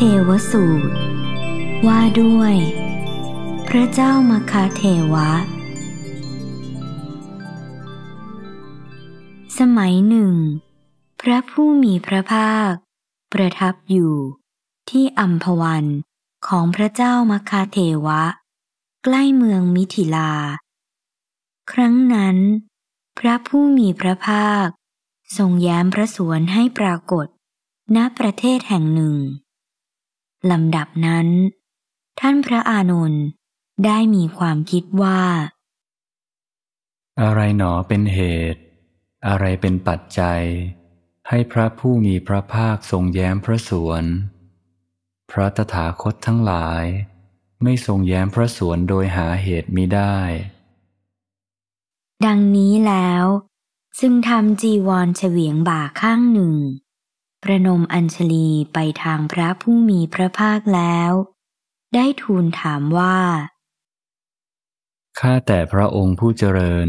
เทวสูตร ว่าด้วย พระเจ้ามคาเทวะ สมัยหนึ่ง พระผู้มีพระภาค ประทับอยู่ที่อัมพวันของพระเจ้ามคาเทวะ ใกล้เมืองมิถิลา ครั้งนั้น พระผู้มีพระภาค ทรงแย้มพระสวนให้ปรากฏณประเทศแห่งหนึ่ง ลำดับนั้น ท่านพระอานนท์ได้มีความคิดว่า อะไรหนอเป็นเหตุ อะไรเป็นปัจจัย ให้พระผู้มีพระภาคทรงแย้มพระสวน พระตถาคตทั้งหลาย ไม่ทรงแย้มพระสวนโดยหาเหตุมิได้ ดังนี้แล้วจึงทำจีวรเฉวียงบ่าข้างหนึ่ง ประนมอัญชลีไปทางพระผู้มีพระภาคแล้ว ได้ทูลถามว่า ข้าแต่พระองค์ผู้เจริญ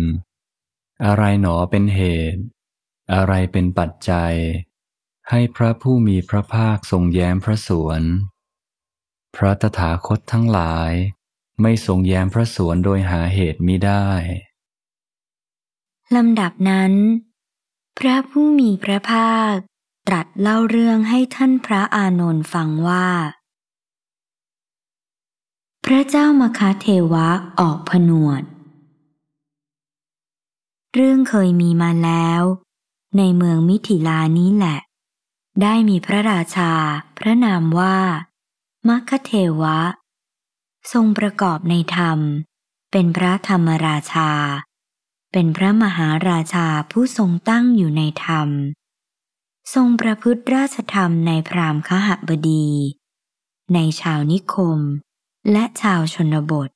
อะไรหนอเป็นเหตุ อะไรเป็นปัจจัย ให้พระผู้มีพระภาคทรงแย้มพระสวน พระตถาคตทั้งหลาย ไม่ทรงแย้มพระสวนโดยหาเหตุมิได้ลำดับนั้น พระผู้มีพระภาค ตรัสเล่าเรื่องให้ท่านพระอานนท์ฟังว่า พระเจ้ามคาเทวะออกผนวด เรื่องเคยมีมาแล้ว ในเมืองมิถิลานี้แหละ ได้มีพระราชา พระนามว่ามัคเทวะ ทรงประกอบในธรรม เป็นพระธรรมราชา เป็นพระมหาราชาผู้ทรงตั้งอยู่ในธรรม ทรงประพฤติราชธรรมในพราหมคหบดี ในชาวนิคม และชาวชนบท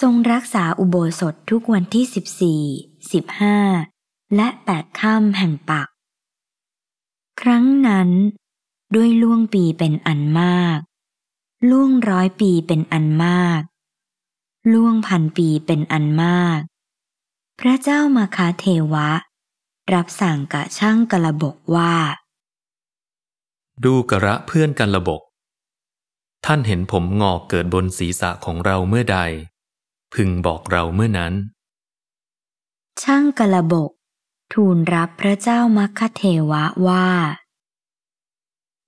ทรงรักษาอุโบสถทุกวันที่ 14 15 และ 8 ค่ำแห่งปัก ครั้งนั้น ด้วยล่วงปีเป็นอันมาก ล่วงร้อยปีเป็นอันมาก ล่วงพันปีเป็นอันมาก พระเจ้ามาคาเทวะ รับสั่งกะช่างกระบกว่า ดูกระเพื่อนกันระบก ท่านเห็นผมงอกเกิดบนศีรษะของเราเมื่อใด พึงบอกเราเมื่อนั้น ช่างกระบก ทูลรับพระเจ้ามัคคเทวะว่า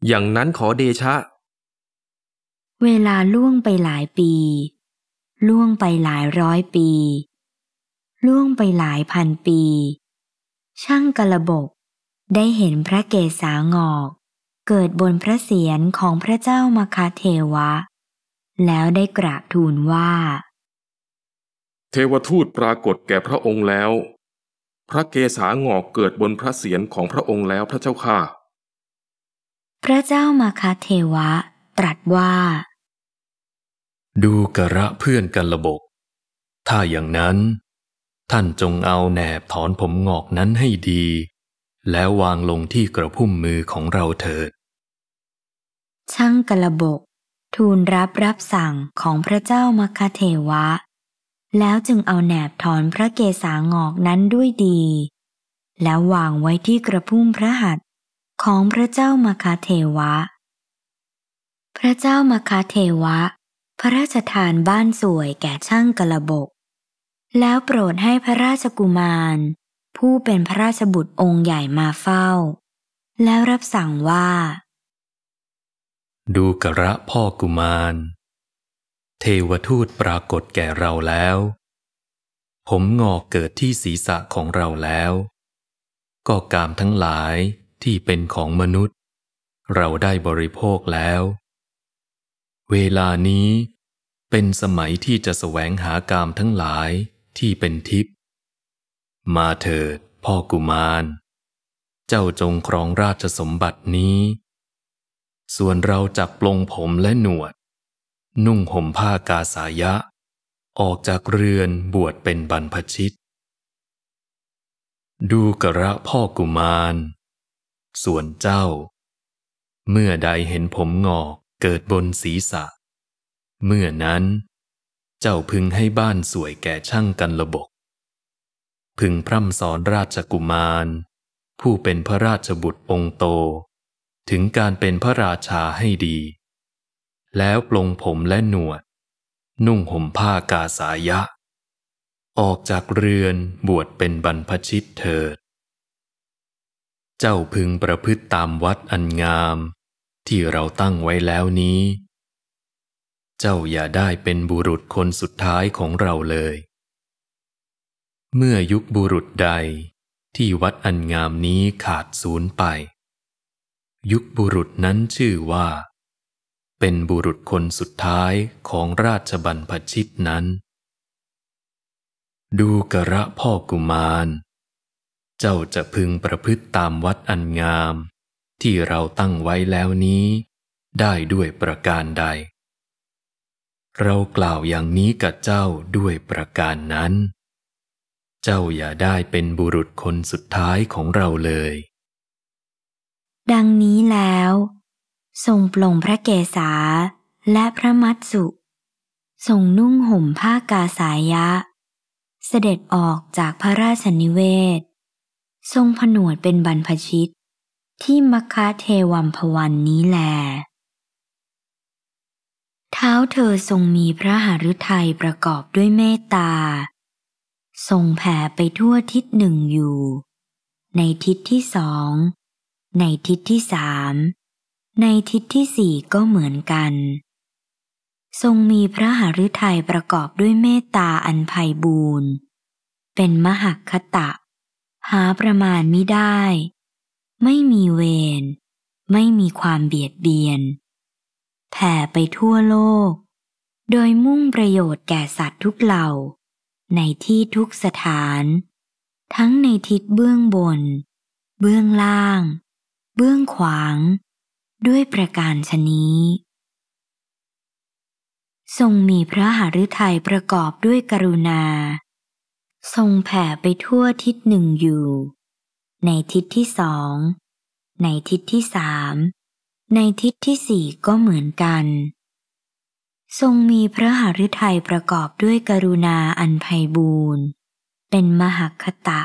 อย่างนั้นขอเดชะ เวลาล่วงไปหลายปี ล่วงไปหลายร้อยปี ล่วงไปหลายพันปี ช่างกระบก ได้เห็นพระเกศางอก เกิดบนพระเศียรของพระเจ้ามคาเทวะ แล้วได้กราบทูลว่า เทวทูตปรากฏแก่พระองค์แล้ว พระเกศางอกเกิดบนพระเศียรของพระองค์แล้วพระเจ้าค่ะ พระเจ้ามาคาเทวะ ตรัสว่า ดูกระเพื่อนกันระบก ถ้าอย่างนั้น ท่านจงเอาแหนบถอนผมงอกนั้นให้ดี แล้ววางลงที่กระพุ่มมือของเราเถิด ช่างกระบก ทูลรับรับสั่งของพระเจ้ามคาเทวะ แล้วจึงเอาแหนบถอนพระเกศางอกนั้นด้วยดี แล้ววางไว้ที่กระพุ่มพระหัตถ์ของพระเจ้ามคาเทวะ พระเจ้ามคาเทวะ พระราชทานบ้านสวยแก่ช่างกระบก แล้วโปรดให้พระราชกุมาร ผู้เป็นพระราชบุตรองค์ใหญ่มาเฝ้า แล้วรับสั่งว่า ดูกระพ่อกุมาร เทวทูตปรากฏแก่เราแล้ว ผมงอกเกิดที่ศีรษะของเราแล้ว ก็กามทั้งหลายที่เป็นของมนุษย์ เราได้บริโภคแล้ว เวลานี้เป็นสมัยที่จะแสวงหากามทั้งหลาย ที่เป็นทิพย์มาเถิดพ่อกุมาร เจ้าจงครองราชสมบัตินี้ ส่วนเราจักปลงผมและหนวด นุ่งห่มผ้ากาสายะ ออกจากเรือนบวชเป็นบรรพชิต ดูกระพ่อกุมาร ส่วนเจ้า เมื่อใดเห็นผมงอกเกิดบนศีรษะ เมื่อนั้น เจ้าพึงให้บ้านสวยแก่ช่างกันระบก พึงพร่ำสอนราชกุมาร ผู้เป็นพระราชบุตรองค์โต ถึงการเป็นพระราชาให้ดี แล้วปลงผมและหนวด นุ่งห่มผ้ากาสายะ ออกจากเรือนบวชเป็นบรรพชิตเถิด เจ้าพึงประพฤติตามวัดอันงาม ที่เราตั้งไว้แล้วนี้ เจ้าอย่าได้เป็นบุรุษคนสุดท้ายของเราเลย เมื่อยุคบุรุษใดที่วัดอันงามนี้ขาดสูญไป ยุคบุรุษนั้นชื่อว่า เป็นบุรุษคนสุดท้ายของราชบัณฑชิตนั้น ดูกระพ่อกุมาร เจ้าจะพึงประพฤติตามวัดอันงาม ที่เราตั้งไว้แล้วนี้ ได้ด้วยประการใด เรากล่าวอย่างนี้กับเจ้าด้วยประการนั้น เจ้าอย่าได้เป็นบุรุษคนสุดท้ายของเราเลย ดังนี้แล้วทรงปลงพระเกศาและพระมัตสุทรงนุ่งห่มผ้ากาสายะ เสด็จออกจากพระราชนิเวศ ทรงผนวดเป็นบรรพชิต ที่มคาเทวัมพวันนี้แล เท้าเธอทรงมีพระหฤทัยประกอบด้วยเมตตา ทรงแผ่ไปทั่วทิศหนึ่งอยู่ ในทิศที่สอง ในทิศที่สาม ในทิศที่สี่ก็เหมือนกัน ทรงมีพระหฤทัยประกอบด้วยเมตตาอันไพบูรณ์เป็นมหักคตะ หาประมาณมิได้ ไม่มีเวร ไม่มีความเบียดเบียน แผ่ไปทั่วโลก โดยมุ่งประโยชน์แก่สัตว์ทุกเหล่า ในที่ทุกสถาน ทั้งในทิศเบื้องบน เบื้องล่าง เบื้องขวาง ด้วยประการชนี้ ทรงมีพระหฤทัยประกอบด้วยกรุณา ทรงแผ่ไปทั่วทิศหนึ่งอยู่ ในทิศที่สอง ในทิศที่สาม ในทิศที่สี่ก็เหมือนกัน ทรงมีพระหฤทัยประกอบด้วยกรุณาอันไพบูรณ์เป็นมหคตะ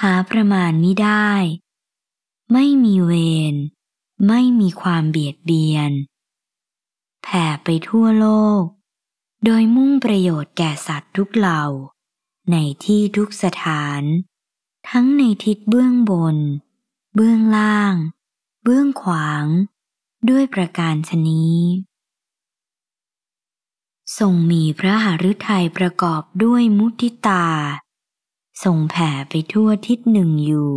หาประมาณมิได้ ไม่มีเวร ไม่มีความเบียดเบียน แผ่ไปทั่วโลก โดยมุ่งประโยชน์แก่สัตว์ทุกเหล่า ในที่ทุกสถาน ทั้งในทิศเบื้องบน เบื้องล่าง เบื้องขวาง ด้วยประการชนี้ ทรงมีพระหฤทัยประกอบด้วยมุทิตา ทรงแผ่ไปทั่วทิศหนึ่งอยู่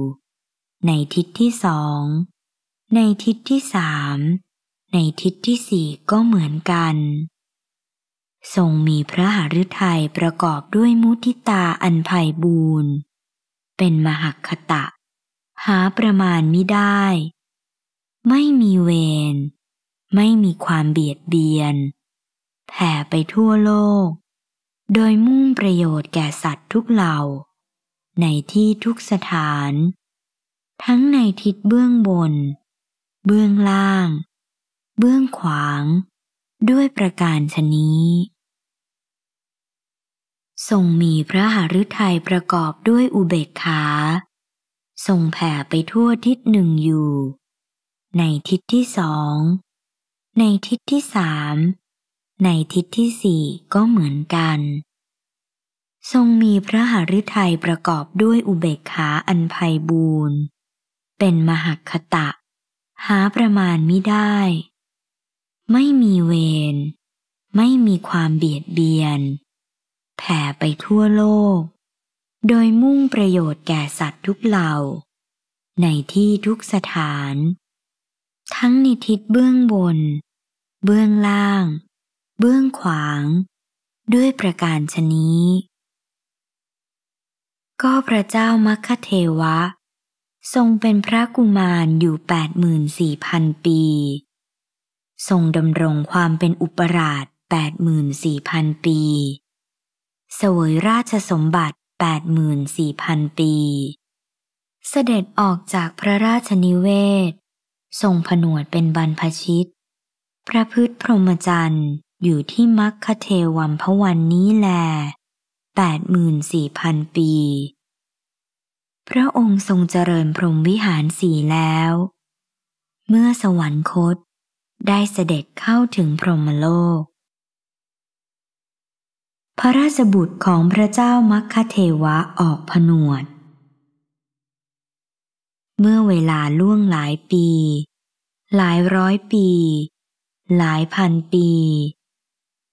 ในทิศที่สอง ในทิศที่สาม ในทิศที่สี่ก็เหมือนกัน ทรงมีพระหฤทัยประกอบด้วยมุทิตาอันไพ่บูรณ์เป็นมหักคตะ หาประมาณมิได้ ไม่มีเวร ไม่มีความเบียดเบียน แผ่ไปทั่วโลก โดยมุ่งประโยชน์แก่สัตว์ทุกเหล่า ในที่ทุกสถาน ทั้งในทิศเบื้องบน เบื้องล่าง เบื้องขวาง ด้วยประการชนี้ ทรงมีพระหฤทัยประกอบด้วยอุเบกขา ทรงแผ่ไปทั่วทิศหนึ่งอยู่ ในทิศที่สอง ในทิศที่สาม ในทิศที่สี่ก็เหมือนกัน ทรงมีพระหฤทัยประกอบด้วยอุเบกขาอันไพบูรณ์ เป็นมหคตะ หาประมาณไมิได้ ไม่มีเวร ไม่มีความเบียดเบียน แผ่ไปทั่วโลก โดยมุ่งประโยชน์แก่สัตว์ทุกเหล่า ในที่ทุกสถาน ทั้งในทิศเบื้องบน เบื้องล่าง เบื้องขวาง ด้วยประการชนี้ ก็พระเจ้ามัคคเทวะ ทรงเป็นพระกุมารอยู่แปดหมื่นสี่พันปี ทรงดำรงความเป็นอุปราชแปดหมื่นสี่พันปี เสวยราชสมบัติ84,000ปี เสด็จออกจากพระราชนิเวศ ทรงผนวดเป็นบรรพชิตพระพฤทธพรหมจรรย์อยู่ที่มัคคเทวัมพวันนี้แล84,000ปี พระองค์ทรงเจริญพรหมวิหารสี่แล้ว เมื่อสวรรคต ได้เสด็จเข้าถึงพรหมโลก พระราชบุตรของพระเจ้ามัคคเทวะออกผนวด เมื่อเวลาล่วงหลายปี หลายร้อยปี หลายพันปี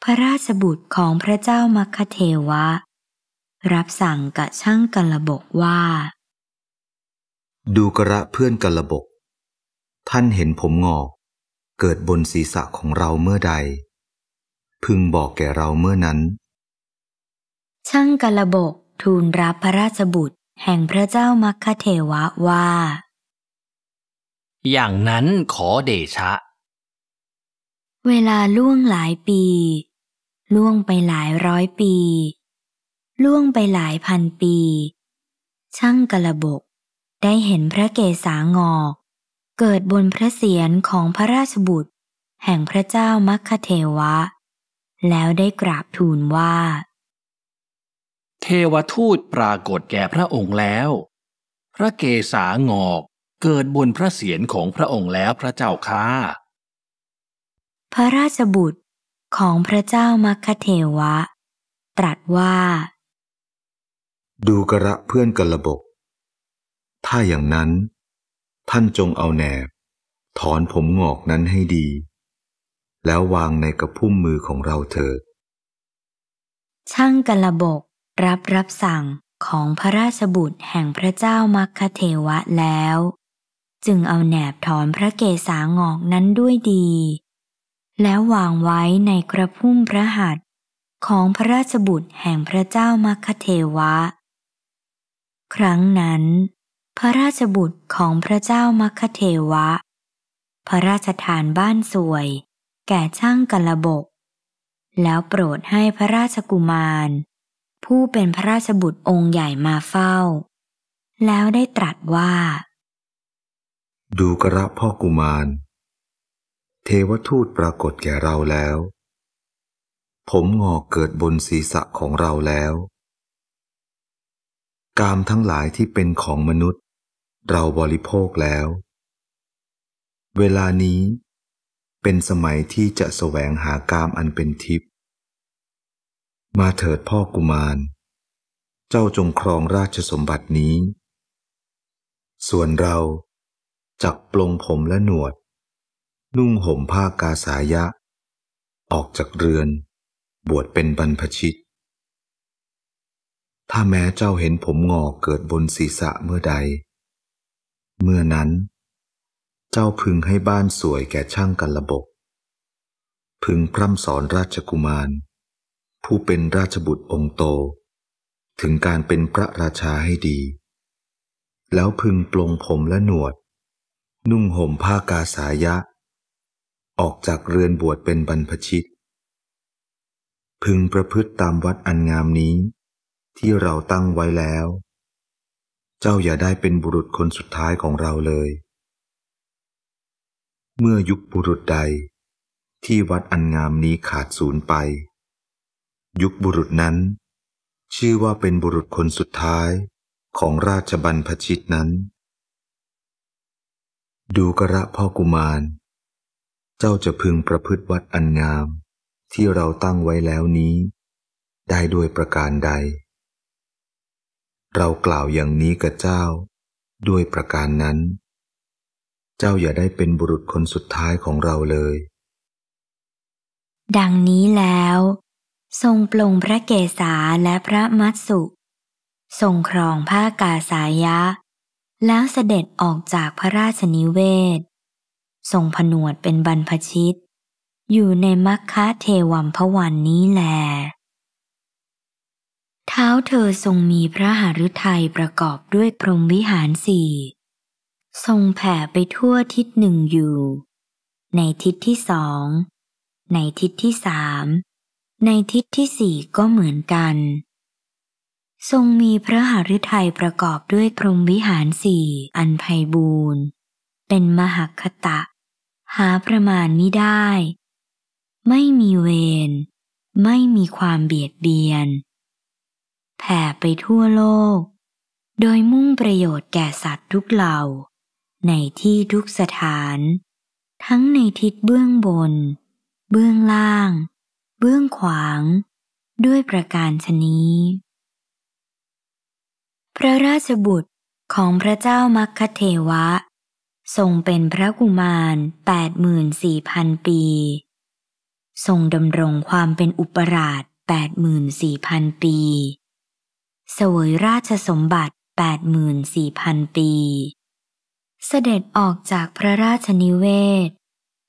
พระราชบุตรของพระเจ้ามัคคเทวะ รับสั่งกับช่างกัลบกว่า ดูกระเพื่อนกัลบก ท่านเห็นผมงอก เกิดบนศีรษะของเราเมื่อใด พึงบอกแก่เราเมื่อนั้น ช่างกระบกทูลรับพระราชบุตร แห่งพระเจ้ามัคคเทวะว่า อย่างนั้นขอเดชะ เวลาล่วงหลายปี ล่วงไปหลายร้อยปี ล่วงไปหลายพันปี ช่างกระบกได้เห็นพระเกศางอกเกิดบนพระเศียรของพระราชบุตร แห่งพระเจ้ามัคคเทวะ แล้วได้กราบทูลว่า เทวทูตปรากฏแก่พระองค์แล้ว พระเกศางอกเกิดบนพระเศียรของพระองค์แล้วพระเจ้าค่าพระราชบุตรของพระเจ้ามัคคเทวะ ตรัสว่า ดูกระเพื่อนกัลบก ถ้าอย่างนั้น ท่านจงเอาแหนบ ถอนผมงอกนั้นให้ดี แล้ววางในกระพุ่มมือของเราเถิด ช่างกระบก รับรับสั่งของพระราชบุตรแห่งพระเจ้ามัคคเทวะแล้ว จึงเอาแหนบถอนพระเกศางอกนั้นด้วยดี แล้ววางไว้ในกระพุ่มพระหัตถ์ของพระราชบุตรแห่งพระเจ้ามัคคเทวะ ครั้งนั้น พระราชบุตรของพระเจ้ามัคคเทวะ พระราชทานบ้านสวย แก่ช่างกระบก แล้วโปรดให้พระราชกุมาร ผู้เป็นพระราชบุตรองค์ใหญ่มาเฝ้า แล้วได้ตรัสว่า ดูกระพ่อกุมาร เทวทูตปรากฏแก่เราแล้ว ผมงอกเกิดบนศีรษะของเราแล้ว กามทั้งหลายที่เป็นของมนุษย์ เราบริโภคแล้ว เวลานี้เป็นสมัยที่จะแสวงหากามอันเป็นทิพย์ มาเถิดพ่อกุมาร เจ้าจงครองราชสมบัตินี้ ส่วนเราจักปลงผมและหนวด นุ่งห่มผ้ากาสายะ ออกจากเรือน บวชเป็นบรรพชิต ถ้าแม้เจ้าเห็นผมงอกเกิดบนศีรษะเมื่อใด เมื่อนั้น เจ้าพึงให้บ้านสวยแก่ช่างกันระบบ พึงพร่ำสอนราชกุมาร ผู้เป็นราชบุตรองค์โต ถึงการเป็นพระราชาให้ดี แล้วพึงปลงผมและหนวด นุ่งห่มผ้ากาสายะ ออกจากเรือนบวชเป็นบรรพชิต พึงประพฤติตามวัดอันงามนี้ ที่เราตั้งไว้แล้ว เจ้าอย่าได้เป็นบุรุษคนสุดท้ายของเราเลย เมื่อยุคบุรุษใดที่วัดอันงามนี้ขาดสูญไป ยุคบุรุษนั้น ชื่อว่าเป็นบุรุษคนสุดท้ายของราชบรรพชิตนั้น ดูกระพ่อกุมาร เจ้าจะพึงประพฤติวัดอันงามที่เราตั้งไว้แล้วนี้ ได้ด้วยประการใด เรากล่าวอย่างนี้กับเจ้าด้วยประการนั้น เจ้าอย่าได้เป็นบุรุษคนสุดท้ายของเราเลย ดังนี้แล้ว ทรงปลงพระเกศาและพระมัตสุ ทรงครองผ้ากาสายะ แล้วเสด็จออกจากพระราชนิเวศ ทรงผนวดเป็นบรรพชิต อยู่ในมัคคะเทวัมพวันนี้แล เท้าเธอทรงมีพระหฤทัยประกอบด้วยพรหมวิหารสี่ ทรงแผ่ไปทั่วทิศหนึ่งอยู่ ในทิศที่สอง ในทิศที่สาม ในทิศที่สี่ก็เหมือนกัน ทรงมีพระหฤทัยประกอบด้วยพรหมวิหารสี่อันไพบูรณ์เป็นมหคตะ หาประมาณมิได้ ไม่มีเวร ไม่มีความเบียดเบียน แผ่ไปทั่วโลก โดยมุ่งประโยชน์แก่สัตว์ทุกเหล่า ในที่ทุกสถาน ทั้งในทิศเบื้องบน เบื้องล่าง เบื้องขวางด้วยประการชนี้ พระราชบุตรของพระเจ้ามัคคเทวะ ทรงเป็นพระกุมารแปดหมื่นสี่พันปี ทรงดำรงความเป็นอุปราชแปดหมื่นสี่พันปี เสวยราชสมบัติแปดหมื่นสี่พันปี เสด็จออกจากพระราชนิเวศ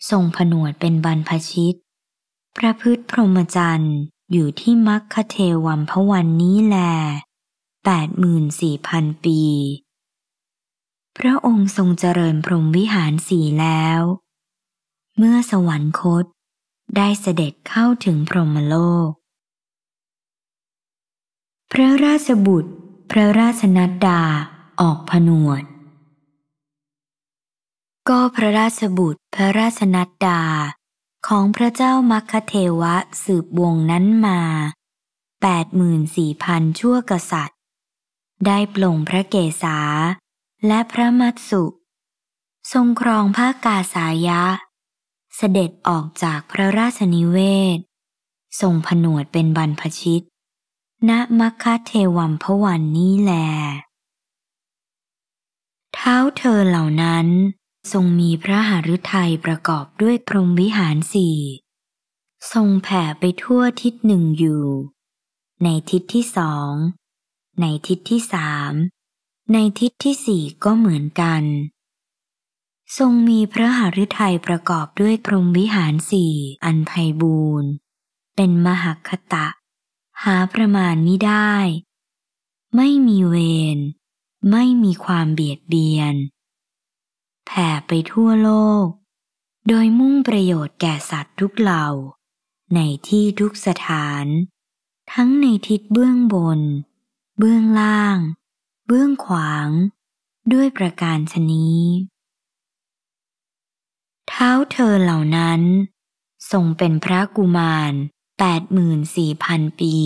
ทรงผนวดเป็นบรรพชิต พระพฤทธพรหมจรรย์อยู่ที่มัคคเทวัมพวันนี้แลแปดหมื่นสี่พันปี พระองค์ทรงเจริญพรหมวิหารสี่แล้ว เมื่อสวรรคตได้เสด็จเข้าถึงพรหมโลก พระราชบุตร พระราชนัดดาออกผนวด ก็พระราชบุตร พระราชนัดดา ของพระเจ้ามัคคเทวะสืบวงนั้นมาแปดหมื่นสี่พันชั่วกษัตริย์ ได้ปลงพระเกศา และพระมัตสุ ทรงครองภาคกาสายะ เสด็จออกจากพระราชนิเวศ ทรงผนวดเป็นบรรพชิต ณมัคคเทวัมพวันนี้แล เท้าเธอเหล่านั้น ทรงมีพระหฤทัยประกอบด้วยพรหมวิหารสี่ทรงแผ่ไปทั่วทิศหนึ่งอยู่ ในทิศที่สอง ในทิศที่สาม ในทิศที่สี่ก็เหมือนกัน ทรงมีพระหฤทัยประกอบด้วยพรหมวิหารสี่อันไพบูรณ์เป็นมหคตะ หาประมาณมิได้ ไม่มีเวร ไม่มีความเบียดเบียน แผ่ไปทั่วโลก โดยมุ่งประโยชน์แก่สัตว์ทุกเหล่า ในที่ทุกสถาน ทั้งในทิศเบื้องบน เบื้องล่าง เบื้องขวาง ด้วยประการชนี้ เท้าเธอเหล่านั้น ทรงเป็นพระกุมารแปดหมื่นสี่พันปี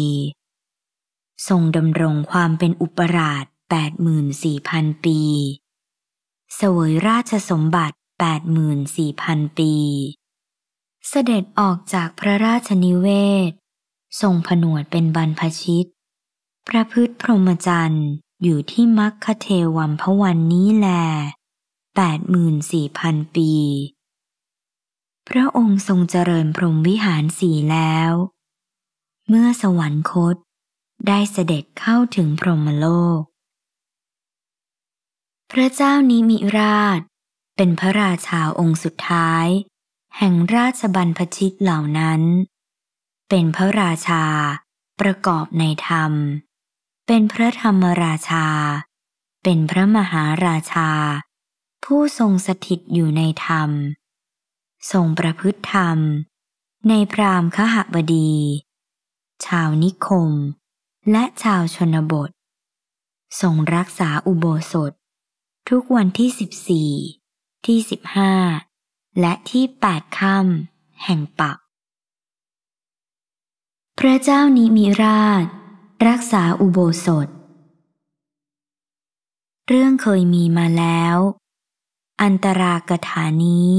ทรงดำรงความเป็นอุปราชแปดหมื่นสี่พันปี เสวยราชสมบัติแปดหมื่นสี่พันปี เสด็จออกจากพระราชนิเวศ ทรงผนวดเป็นบรรพชิตพระพฤทธพรหมจรรย์อยู่ที่มัคคเทวัมพวันนี้แลแปดหมื่นสี่พันปี พระองค์ทรงเจริญพรหมวิหารสี่แล้ว เมื่อสวรรคตได้เสด็จเข้าถึงพรหมโลก พระเจ้านิมิราช เป็นพระราชาองค์สุดท้าย แห่งราชบัรพชิตเหล่านั้น เป็นพระราชา ประกอบในธรรม เป็นพระธรรมราชา เป็นพระมหาราชา ผู้ทรงสถิตอยู่ในธรรม ทรงประพฤติธรรม ในพรามคหบดี ชาวนิคม และชาวชนบท ทรงรักษาอุโบสถ ทุกวันที่สิบสี่ที่สิบห้าและที่แปดค่ำแห่งปัก พระเจ้านิมิราช รักษาอุโบสถ เรื่องเคยมีมาแล้ว อันตรากถานี้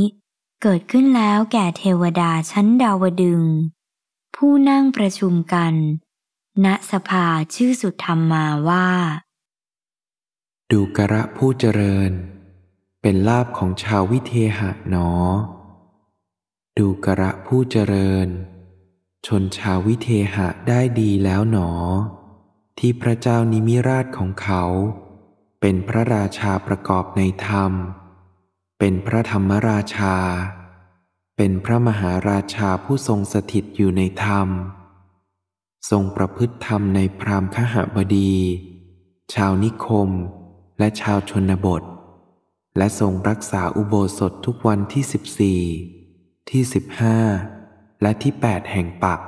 เกิดขึ้นแล้วแก่เทวดาชั้นดาวดึง ผู้นั่งประชุมกัน ณสภาชื่อสุธรรมมาว่า ดูกระผู้เจริญ เป็นลาบของชาววิเทหะหนอ ดูกระผู้เจริญ ชนชาววิเทหะได้ดีแล้วหนอ ที่พระเจ้านิมิราชของเขา เป็นพระราชาประกอบในธรรม เป็นพระธรรมราชา เป็นพระมหาราชาผู้ทรงสถิตอยู่ในธรรม ทรงประพฤติธรรมในพรามคหบดี ชาวนิคม และชาวชนบท และทรงรักษาอุโบสถทุกวันที่สิบสี่ที่สิบห้าและที่แปดแห่งปัก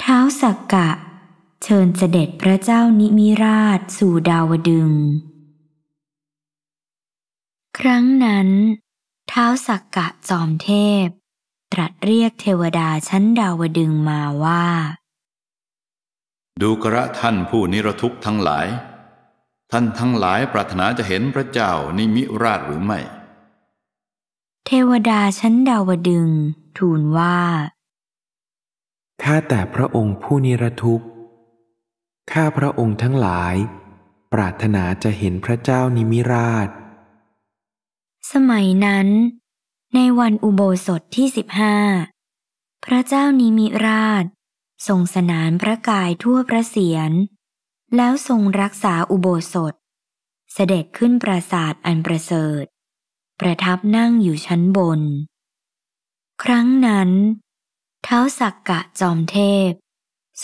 เท้าสักกะ เชิญเสด็จพระเจ้านิมิราชสู่ดาวดึง ครั้งนั้นเท้าสักกะจอมเทพ ตรัสเรียกเทวดาชั้นดาวดึงมาว่า ดูกระท่านผู้นิรทุกข์ทั้งหลาย ท่านทั้งหลายปรารถนาจะเห็นพระเจ้านิมิราชหรือไม่ เทวดาชั้นดาวดึง ทูลว่า ข้าแต่พระองค์ผู้นิรทุกข์ ข้าพระองค์ทั้งหลาย ปรารถนาจะเห็นพระเจ้านิมิราช สมัยนั้น ในวันอุโบสถที่สิบห้าพระเจ้านิมิราชทรงสนานพระกายทั่วพระเศียร แล้วทรงรักษาอุโบสถ เสด็จขึ้นปราสาทอันประเสริฐ ประทับนั่งอยู่ชั้นบน ครั้งนั้นเท้าสักกะจอมเทพ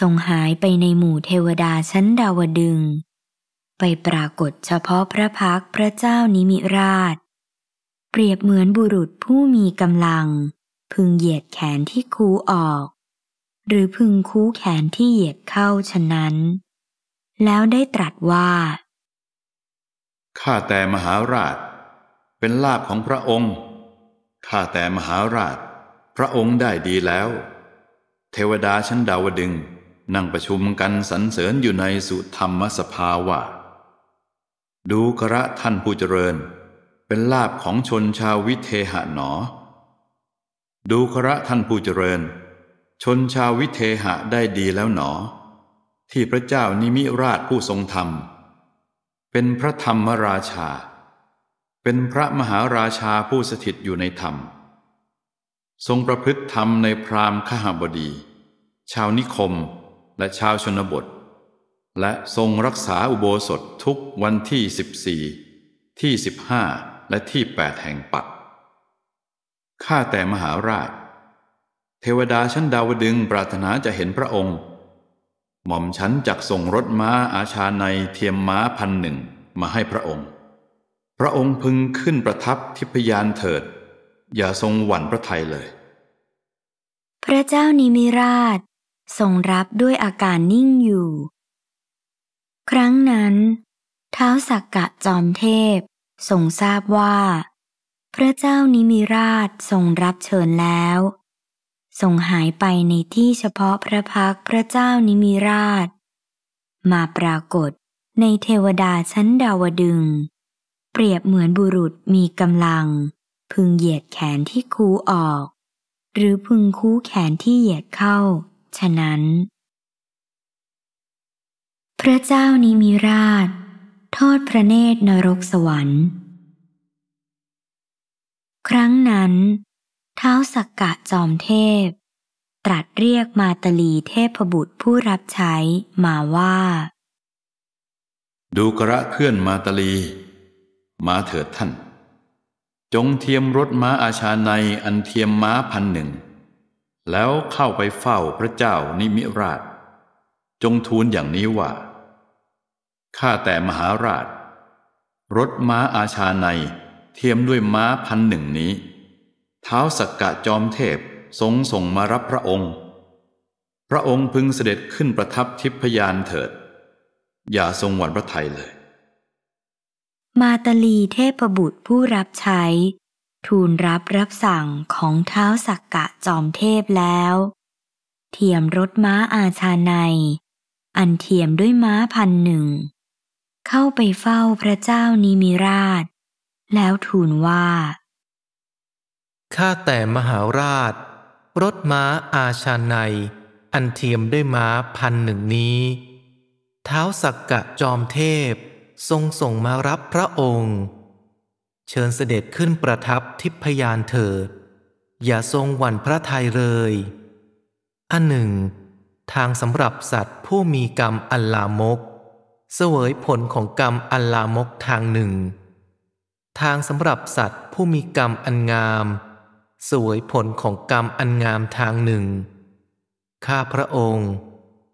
ทรงหายไปในหมู่เทวดาชั้นดาวดึง ไปปรากฏเฉพาะพระพักพระเจ้านิมิราช เปรียบเหมือนบุรุษผู้มีกำลัง พึงเหยียดแขนที่คูออก หรือพึงคูแขนที่เหยียดเข้าฉะนั้น แล้วได้ตรัสว่า ข้าแต่มหาราช เป็นลาภของพระองค์ ข้าแต่มหาราช พระองค์ได้ดีแล้ว เทวดาชั้นดาวดึงนั่งประชุมกันสรรเสริญอยู่ในสุธรรมสภาวะ ดูกระท่านผู้เจริญ เป็นลาภของชนชาววิเทหะหนอ ดูกระท่านผู้เจริญ ชนชาววิเทหะได้ดีแล้วหนอ ที่พระเจ้านิมิราชผู้ทรงธรรม เป็นพระธรรมราชา เป็นพระมหาราชาผู้สถิตอยู่ในธรรม ทรงประพฤติธรรมในพราหมณ์ขหบดี ชาวนิคมและชาวชนบท และทรงรักษาอุโบสถทุกวันที่สิบสี่ที่สิบห้าและที่แปดแห่งปักข้าแต่มหาราช เทวดาชั้นดาวดึงปรารถนาจะเห็นพระองค์ หม่อมฉันจักส่งรถม้าอาชาในเทียมม้าพันหนึ่งมาให้พระองค์ พระองค์พึงขึ้นประทับทิพยานเถิด อย่าทรงหวั่นพระทัยเลย พระเจ้านิมิราชทรงรับด้วยอาการนิ่งอยู่ ครั้งนั้นเท้าสักกะจอมเทพทรงทราบว่า พระเจ้านิมิราชทรงรับเชิญแล้ว ทรงหายไปในที่เฉพาะพระพักพระเจ้านิมิราช มาปรากฏในเทวดาชั้นดาวดึง เปรียบเหมือนบุรุษมีกำลัง พึงเหยียดแขนที่คูออก หรือพึงคูแขนที่เหยียดเข้า ฉะนั้น พระเจ้านิมิราช ทอดพระเนตรนรกสวรรค์ ครั้งนั้น ท้าวสักกะจอมเทพ ตรัสเรียกมาตลีเทพบุตรผู้รับใช้มาว่า ดูกร เพื่อนมาตลี มาเถิดท่าน จงเทียมรถม้าอาชาในอันเทียมม้าพันหนึ่ง แล้วเข้าไปเฝ้าพระเจ้านิมิราช จงทูลอย่างนี้ว่า ข้าแต่มหาราช รถม้าอาชาในเทียมด้วยม้าพันหนึ่งนี้ ท้าสักกะจอมเทพทรงส่งมารับพระองค์ พระองค์พึงเสด็จขึ้นประทับทิพยานเถิด อย่าทรงหวั่นพระทัยเลย มาตลีเทพบุตรผู้รับใช้ ทูลรับรับสั่งของเท้าสักกะจอมเทพแล้ว เทียมรถม้าอาชาใน อันเทียมด้วยม้าพันหนึ่ง เข้าไปเฝ้าพระเจ้านิมิราช แล้วทูลว่า ข้าแต่มหาราช รถม้าอาชาในอันเทียมด้วยม้าพันหนึ่งนี้ เท้าสักกะจอมเทพทรงส่งมารับพระองค์ เชิญเสด็จขึ้นประทับทิพยานเถิด อย่าทรงหวั่นพระทัยเลย อันหนึ่ง ทางสำหรับสัตว์ผู้มีกรรมอัลลามก เสวยผลของกรรมอัลลามกทางหนึ่ง ทางสำหรับสัตว์ผู้มีกรรมอันงาม สวยผลของกรรมอันงามทางหนึ่ง ข้าพระองค์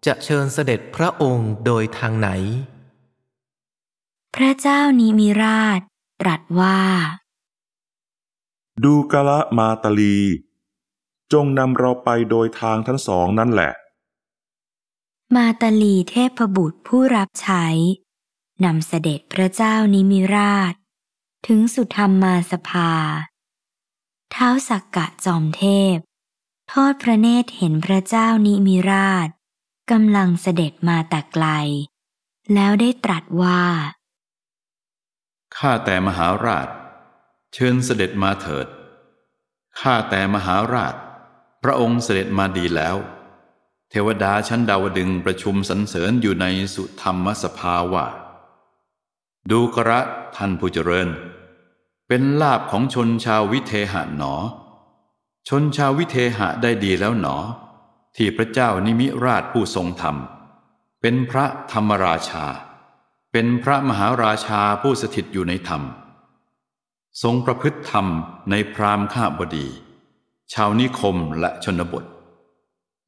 จะเชิญเสด็จพระองค์โดยทางไหน พระเจ้านิมิราช ตรัสว่า ดูกะละมาตลี จงนำเราไปโดยทางทั้งสองนั่นแหละ มาตลีเทพบุตรผู้รับใช้นำเสด็จพระเจ้านิมิราช ถึงสุธรรมมาสภาเท้าวสักกะจอมเทพ ทอดพระเนตรเห็นพระเจ้านิมิราชกำลังเสด็จมาแต่ไกล แล้วได้ตรัสว่า ข้าแต่มหาราช เชิญเสด็จมาเถิด ข้าแต่มหาราช พระองค์เสด็จมาดีแล้ว เทวดาชั้นดาวดึงประชุมสรรเสริญอยู่ในสุธรรมสภาว่า ดูกระท่านผู้เจริญ เป็นลาบของชนชาววิเทหะหนอ ชนชาววิเทหะได้ดีแล้วหนอ ที่พระเจ้านิมิราชผู้ทรงธรรม เป็นพระธรรมราชา เป็นพระมหาราชาผู้สถิตอยู่ในธรรม ทรงประพฤติธรรมในพรามข้าบดี ชาวนิคมและชนบท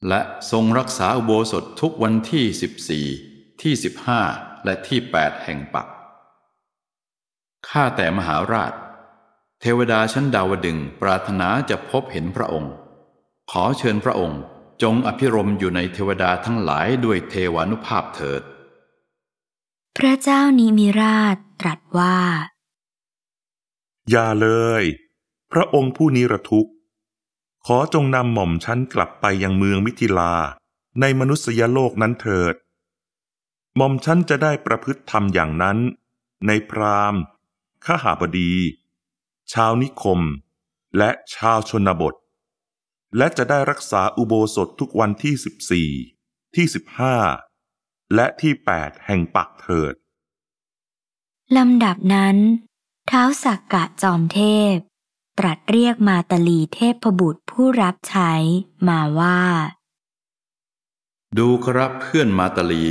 และทรงรักษาอุโบสถทุกวันที่สิบสี่ที่สิบห้าและที่แปดแห่งปักข้าแต่มหาราช เทวดาชั้นดาวดึงปรารถนาจะพบเห็นพระองค์ ขอเชิญพระองค์จงอภิรมอยู่ในเทวดาทั้งหลายด้วยเทวานุภาพเถิด พระเจ้านิมิราชตรัสว่า อย่าเลย พระองค์ผู้นิรทุกข์ ขอจงนำหม่อมชั้นกลับไปยังเมืองมิถิลาในมนุษยโลกนั้นเถิด หม่อมชั้นจะได้ประพฤติธรรมอย่างนั้น ในพราหมณ์ขหาบดี ชาวนิคม และชาวชนบท และจะได้รักษาอุโบสถทุกวันที่สิบสี่ที่สิบห้าและที่แปดแห่งปักเถิดลำดับนั้นเท้าวสักกะจอมเทพ ตรัสเรียกมาตาลีเทพบุตรผู้รับใช้มาว่า ดูครับเพื่อนมาตาลี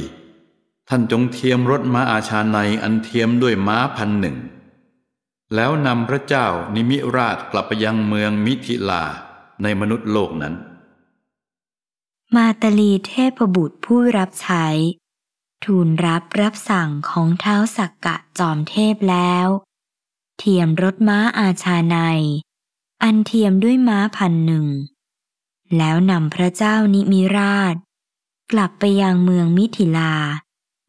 ท่านจงเทียมรถม้าอาชาในอันเทียมด้วยม้าพันหนึ่ง แล้วนำพระเจ้านิมิราชกลับไปยังเมืองมิถิลาในมนุษย์โลกนั้น มาตลีเทพบุตรผู้รับใช้ ทูลรับรับสั่งของเท้าสักกะจอมเทพแล้ว เทียมรถม้าอาชาใน อันเทียมด้วยม้าพันหนึ่ง แล้วนำพระเจ้านิมิราช กลับไปยังเมืองมิถิลา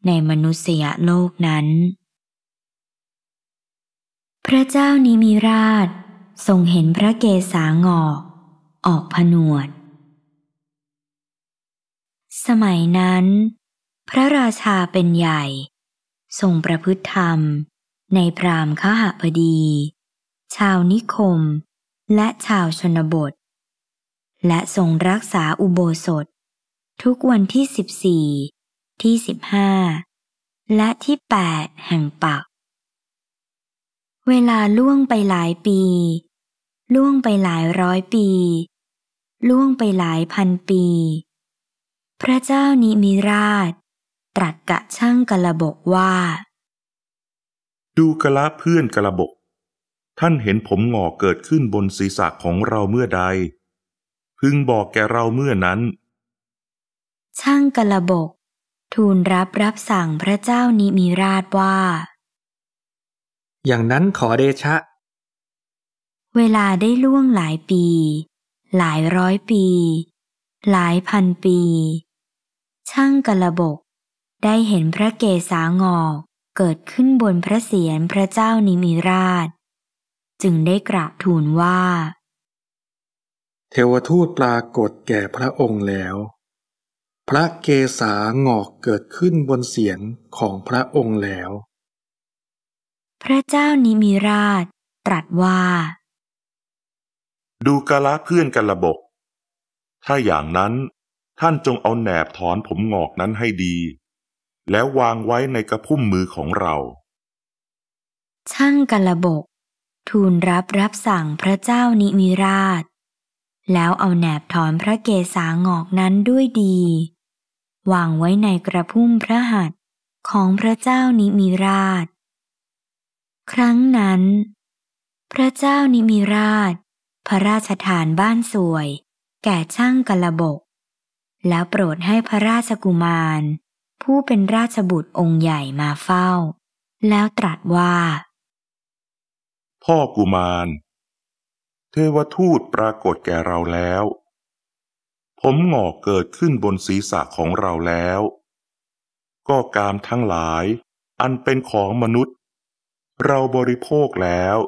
ในมนุษยโลกนั้น พระเจ้านิมิราช ทรงเห็นพระเกศางอก ออกผนวด สมัยนั้น พระราชาเป็นใหญ่ ทรงประพฤติธรรม ในพรามขหบดี ชาวนิคม และชาวชนบท และทรงรักษาอุโบสถ ทุกวันที่สิบสี่ที่สิบห้าและที่แปดแห่งปัก เวลาล่วงไปหลายปี ล่วงไปหลายร้อยปี ล่วงไปหลายพันปี พระเจ้านิมิราช ตรัสกะช่างกระบกว่า ดูกะละเพื่อนกระบก ท่านเห็นผมหงอกเกิดขึ้นบนศีรษะของเราเมื่อใด พึงบอกแกเราเมื่อนั้น ช่างกระบก ทูลรับรับสั่งพระเจ้านิมิราชว่า อย่างนั้นขอเดชะ เวลาได้ล่วงหลายปี หลายร้อยปี หลายพันปี ช่างกระบก ได้เห็นพระเกศางอกเกิดขึ้นบนพระเศียรพระเจ้านิมิราช จึงได้กราบทูลว่า เทวทูตปรากฏแก่พระองค์แล้ว พระเกศางอกเกิดขึ้นบนเสียรของพระองค์แล้ว พระเจ้านิมิราช ตรัสว่า ดูกะละเพื่อนกระบก ถ้าอย่างนั้นท่านจงเอาแหนบถอนผมงอกนั้นให้ดี แล้ววางไว้ในกระพุ่มมือของเรา ช่างกระบก ทูลรับรับสั่งพระเจ้านิมิราช แล้วเอาแหนบถอนพระเกศางอกนั้นด้วยดี วางไว้ในกระพุ่มพระหัตถ์ของพระเจ้านิมิราช ครั้งนั้น พระเจ้านิมิราช พระราชทานบ้านสวย แก่ช่างกระบก แล้วโปรดให้พระราชกุมาร ผู้เป็นราชบุตรองค์ใหญ่มาเฝ้า แล้วตรัสว่า พ่อกุมาร เทวทูตปรากฏแก่เราแล้ว ผมหงอกเกิดขึ้นบนศีรษะของเราแล้ว ก็กามทั้งหลายอันเป็นของมนุษย์ เราบริโภคแล้ว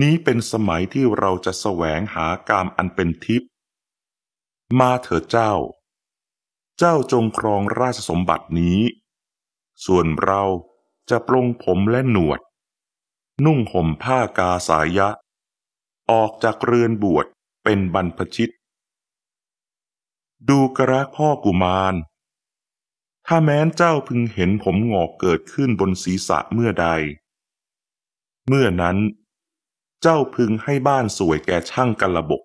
นี้เป็นสมัยที่เราจะแสวงหากามอันเป็นทิพย์มาเถิดเจ้า เจ้าจงครองราชสมบัตินี้ ส่วนเราจะปลงผมและหนวด นุ่งห่มผ้ากาสายะ ออกจากเรือนบวชเป็นบรรพชิต ดูกระพ่อกุมารถ้าแม้นเจ้าพึงเห็นผมหงอกเกิดขึ้นบนศีรษะเมื่อใด เมื่อนั้น เจ้าพึงให้บ้านสวยแก่ช่างกันระบก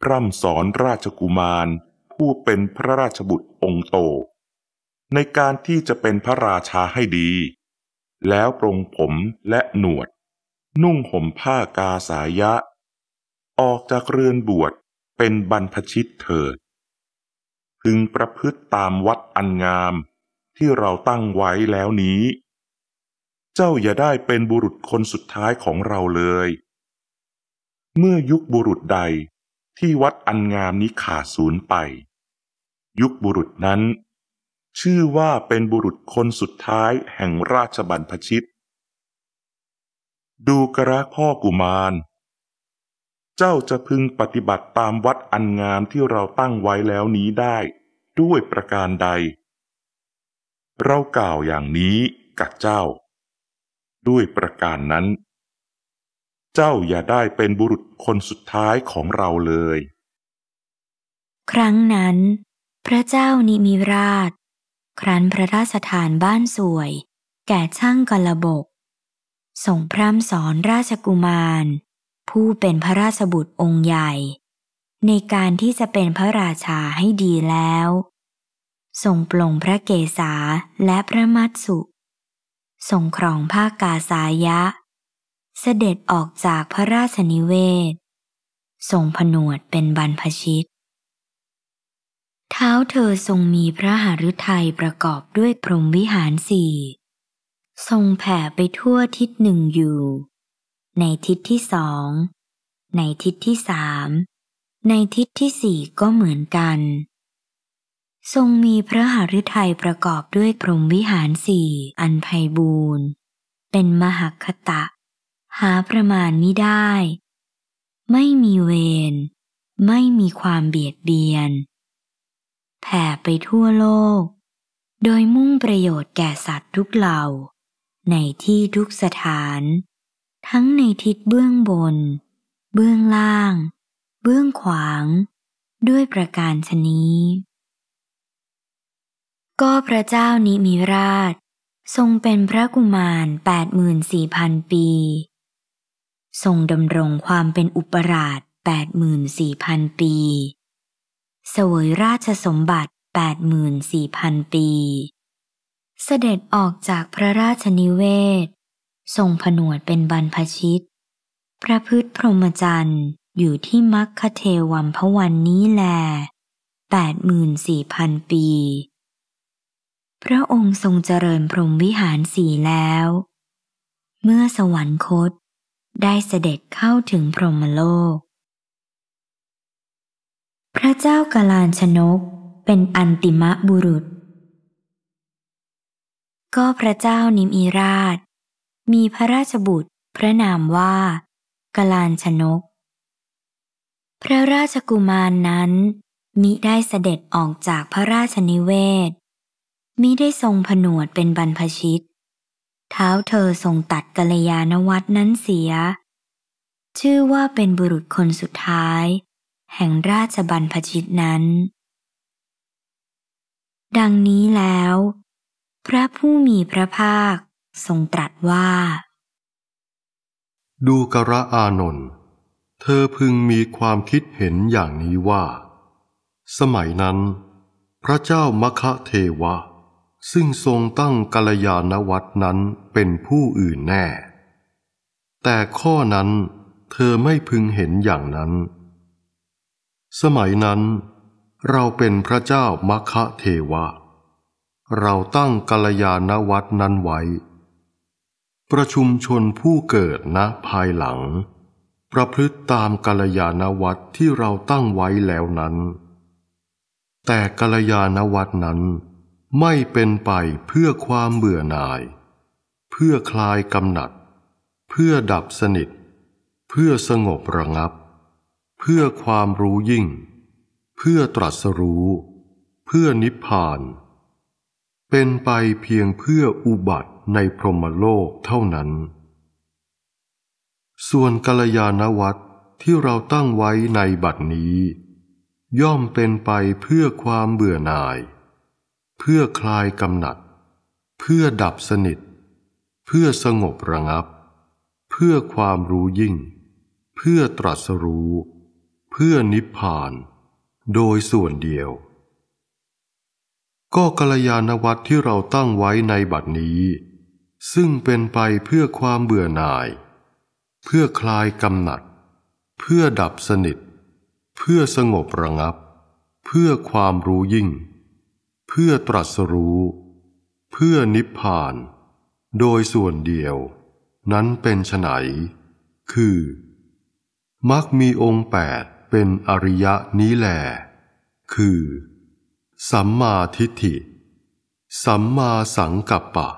พร่ำสอนราชกุมาร ผู้เป็นพระราชบุตรองค์โต ในการที่จะเป็นพระราชาให้ดี แล้วปรงผมและหนวด นุ่งห่มผ้ากาสายะ ออกจากเรือนบวชเป็นบรรพชิตเถิด พึงประพฤติตามวัดอันงามที่เราตั้งไว้แล้วนี้ เจ้าอย่าได้เป็นบุรุษคนสุดท้ายของเราเลย เมื่อยุคบุรุษใดที่วัดอันงามนี้ขาดสูญไป ยุคบุรุษนั้น ชื่อว่าเป็นบุรุษคนสุดท้ายแห่งราชบัณฑชิต ดูกระพ่อกุมาร เจ้าจะพึงปฏิบัติตามวัดอันงามที่เราตั้งไว้แล้วนี้ได้ด้วยประการใด เรากล่าวอย่างนี้กับเจ้า ด้วยประการนั้น เจ้าอย่าได้เป็นบุรุษคนสุดท้ายของเราเลย ครั้งนั้น พระเจ้านิมิราช ครั้นพระราชทานบ้านสวย แก่ช่างกระบกส่งพร่ำสอนราชกุมาร ผู้เป็นพระราชบุตรองค์ใหญ่ ในการที่จะเป็นพระราชาให้ดีแล้วส่งปลงพระเกศาและพระมัตสุ ส่งครองผ้ากาสายะ เสด็จออกจากพระราชนิเวศ ทรงผนวดเป็นบรรพชิต เท้าเธอทรงมีพระหฤทัยประกอบด้วยพรหมวิหารสี่ทรงแผ่ไปทั่วทิศหนึ่งอยู่ ในทิศที่สอง ในทิศที่สาม ในทิศที่สี่ก็เหมือนกัน ทรงมีพระหฤทัยประกอบด้วยพรหมวิหารสี่อันไพบูรณ์ เป็นมหคตะ หาประมาณมิได้ ไม่มีเวร ไม่มีความเบียดเบียน แผ่ไปทั่วโลก โดยมุ่งประโยชน์แก่สัตว์ทุกเหล่า ในที่ทุกสถาน ทั้งในทิศเบื้องบน เบื้องล่าง เบื้องขวาง ด้วยประการชนี้ ก็พระเจ้านิมิราช ทรงเป็นพระกุมารแปดหมื่นสี่พันปี ทรงดำรงความเป็นอุปราชแปดหมื่นสี่พันปีสวยราชสมบัติแปดหมื่นสี่พันปี เสด็จออกจากพระราชนิเวศ ทรงผนวดเป็นบรรพชิต พระพฤทธพรหมจรรย์อยู่ที่มัคคเทวัมพวันนี้แลแปดหมื่นสี่ พระองค์ทรงเจริญพรหมวิหารสี่แล้ว เมื่อสวรรคตได้เสด็จเข้าถึงพรหมโลก พระเจ้ากาลานชนกเป็นอันติมะบุรุษ ก็พระเจ้านิมีราช มีพระราชบุตรพระนามว่ากาลานชนก พระราชกุมารนนั้นมิได้เสด็จออกจากพระราชนิเวศ มิได้ทรงผนวดเป็นบรรพชิต เท้าเธอทรงตัดกัลยาณวัตนั้นเสีย ชื่อว่าเป็นบุรุษคนสุดท้าย แห่งราชบัณฑชิตนั้น ดังนี้แล้ว พระผู้มีพระภาคทรงตรัสว่า ดูกระอานนท์เธอพึงมีความคิดเห็นอย่างนี้ว่า สมัยนั้น พระเจ้ามคะเทวะ ซึ่งทรงตั้งกัลยาณวัตนั้นเป็นผู้อื่นแน่ แต่ข้อนั้นเธอไม่พึงเห็นอย่างนั้น สมัยนั้น เราเป็นพระเจ้ามัคะเทวะ เราตั้งกัลยาณวัตนั้นไว้ ประชุมชนผู้เกิดณภายหลัง ประพฤติตามกัลยาณวัตที่เราตั้งไว้แล้วนั้น แต่กัลยาณวัตนั้น ไม่เป็นไปเพื่อความเบื่อหน่าย เพื่อคลายกำหนัด เพื่อดับสนิท เพื่อสงบระงับ เพื่อความรู้ยิ่ง เพื่อตรัสรู้ เพื่อนิพพาน เป็นไปเพียงเพื่ออุบัติในพรหมโลกเท่านั้น ส่วนกัลยาณวัตรที่เราตั้งไว้ในบัดนี้ ย่อมเป็นไปเพื่อความเบื่อหน่าย เพื่อคลายกำหนัด เพื่อดับสนิท เพื่อสงบระงับ เพื่อความรู้ยิ่ง เพื่อตรัสรู้ เพื่อนิพพาน โดยส่วนเดียว ก็กัลยาณวัตรที่เราตั้งไว้ในบัดนี้ ซึ่งเป็นไปเพื่อความเบื่อหน่าย เพื่อคลายกำหนัด เพื่อดับสนิท เพื่อสงบระงับ เพื่อความรู้ยิ่ง เพื่อตรัสรู้ เพื่อนิพพาน โดยส่วนเดียว นั้นเป็นไฉนคือมักมีองค์แปดเป็นอริยะนี้แหลคือ สัมมาทิฏฐิ สัมมาสังกัปปะ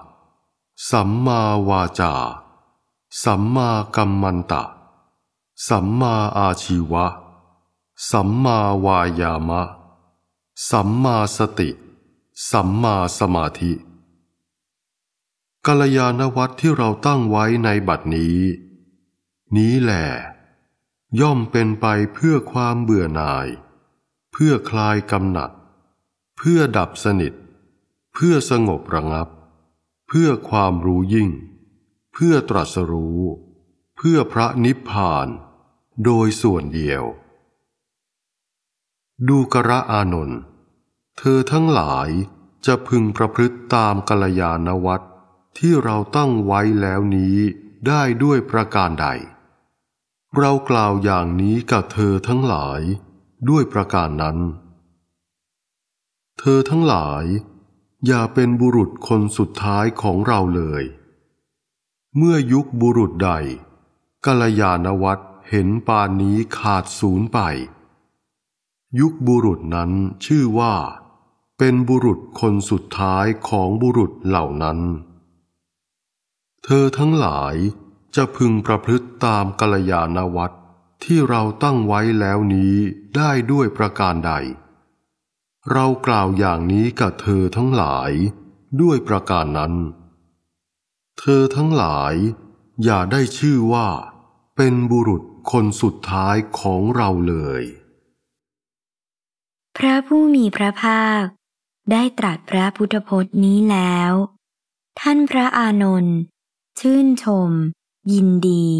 สัมมาวาจา สัมมากัมมันตะ สัมมาอาชีวะ สัมมาวายามะ สัมมาสติ สัมมาสมาธิกัลยาณวัตรที่เราตั้งไว้ในบัดนี้ นี้แหละย่อมเป็นไปเพื่อความเบื่อหน่าย เพื่อคลายกำหนัด เพื่อดับสนิท เพื่อสงบระงับ เพื่อความรู้ยิ่ง เพื่อตรัสรู้ เพื่อพระนิพพาน โดยส่วนเดียว ดูกระอานนท์ เธอทั้งหลายจะพึงประพฤติตามกัลยาณวัตรที่เราตั้งไว้แล้วนี้ได้ด้วยประการใด เรากล่าวอย่างนี้กับเธอทั้งหลายด้วยประการนั้น เธอทั้งหลาย อย่าเป็นบุรุษคนสุดท้ายของเราเลย เมื่อยุคบุรุษใดกัลยาณวัตรเห็นปานนี้ขาดศูนย์ไป ยุคบุรุษนั้นชื่อว่า เป็นบุรุษคนสุดท้ายของบุรุษเหล่านั้น เธอทั้งหลายจะพึงประพฤติตามกัลยาณวัตรที่เราตั้งไว้แล้วนี้ได้ด้วยประการใด เรากล่าวอย่างนี้กับเธอทั้งหลายด้วยประการนั้น เธอทั้งหลายอย่าได้ชื่อว่า เป็นบุรุษคนสุดท้ายของเราเลย พระผู้มีพระภาค ได้ตรัสพระพุทธพจน์นี้แล้ว ท่านพระอานนท์ชื่นชม ยินดี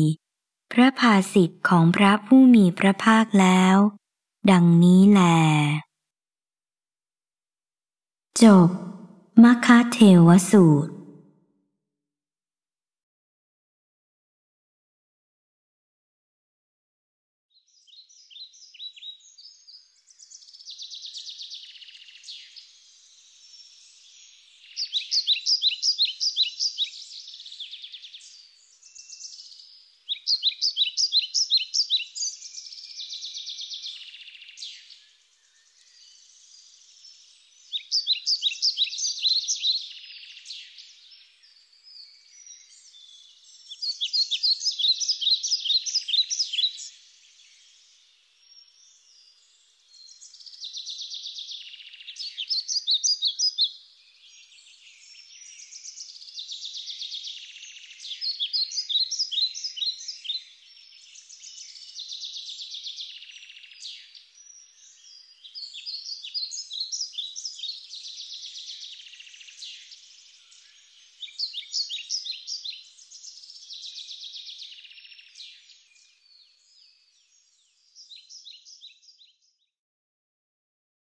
พระภาสิทธิ์ของพระผู้มีพระภาคแล้ว ดังนี้แล จบมคเทวสูตร